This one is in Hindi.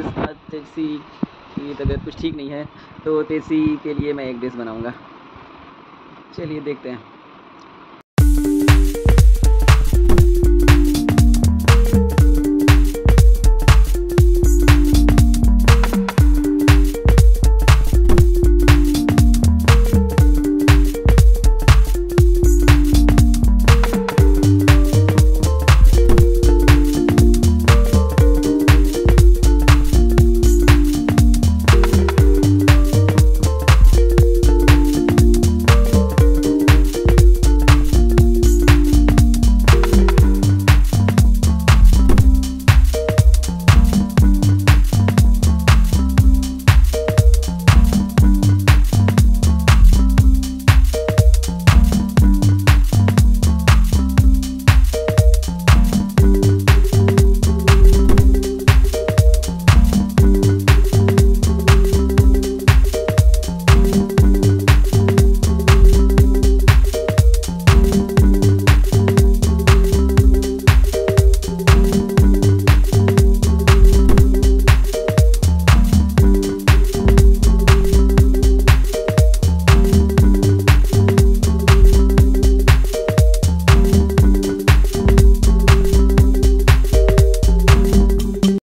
साथ तेजसी की तबीयत कुछ ठीक नहीं है तो तेजसी के लिए मैं एक ड्रेस बनाऊँगा। चलिए देखते हैं।